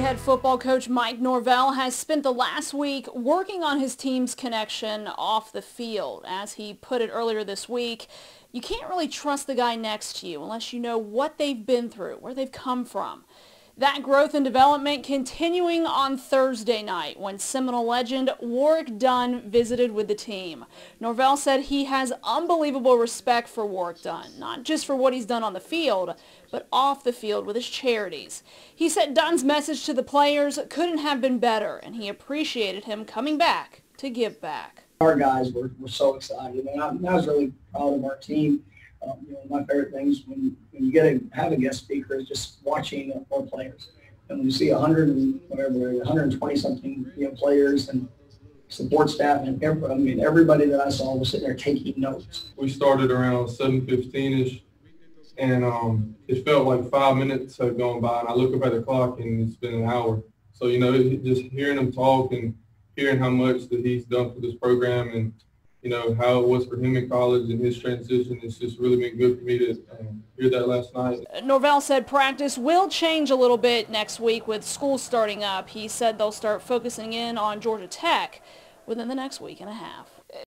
Head football coach Mike Norvell has spent the last week working on his team's connection off the field. As he put it earlier this week, you can't really trust the guy next to you unless you know what they've been through, where they've come from. That growth and development continuing on Thursday night when Seminole legend Warrick Dunn visited with the team. Norvell said he has unbelievable respect for Warrick Dunn, not just for what he's done on the field, but off the field with his charities. He said Dunn's message to the players couldn't have been better, and he appreciated him coming back to give back. Our guys were, were so excited, and I, I was really proud of our team. Um, you know, my favorite things when, when you get to have a guest speaker is just watching our players. And when you see 100 and whatever, 120 something you know, players and support staff and every, I mean everybody that I saw was sitting there taking notes. We started around 7:15ish, and um, it felt like five minutes had gone by. And I look up at the clock, and it's been an hour. So you know, just hearing him talk and hearing how much that he's done for this program and you know, how it was for him in college and his transition. It's just really been good for me to um, hear that last night. Norvell said practice will change a little bit next week with school starting up. He said they'll start focusing in on Georgia Tech within the next week and a half.